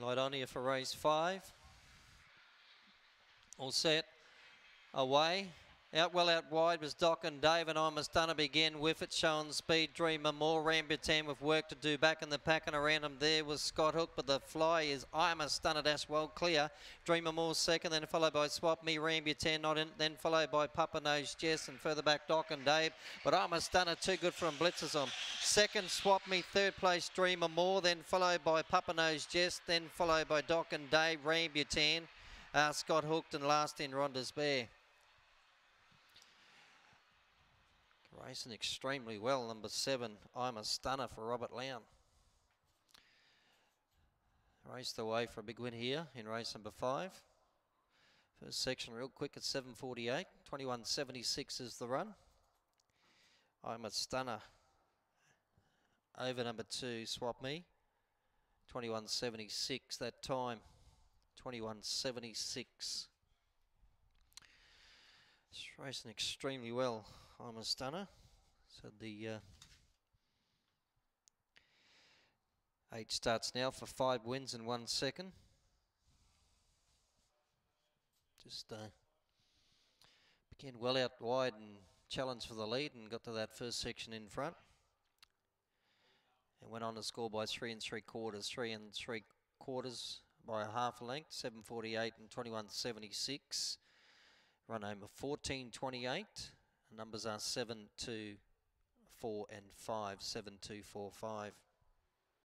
Light on here for race five. All set. Away. Out well out wide was Doc and Dave and I'm a stunner it again. With it showing speed dreamer more Rambutan with work to do back in the pack and around him there was Scott Hook but the fly is I must it as well clear. Dreamer more second then followed by Swap Me Rambutan not in then followed by Papa Nose Jess and further back Doc and Dave but I must it too good from Blitzers on second Swap Me third place Dreamer more then followed by Papa Nose Jess then followed by Doc and Dave Rambutan uh, Scott Hooked and last in Ronda's Bear. Racing extremely well, number seven, I'm a stunner for Robert Lown. Raced away for a big win here in race number five. First section real quick at 7.48, 21.76 is the run. I'm a stunner over number two, Swap Me, 21.76 that time, 21.76. It's racing extremely well. I'm a stunner. So the uh, eight starts now for five wins in one second. Just uh, began well out wide and challenged for the lead and got to that first section in front. And went on to score by three and three quarters, three and three quarters by a half length, 748 and 2176. Run home of 1428. Numbers are 7, 2, 4 and 5, 7, 2, 4, 5.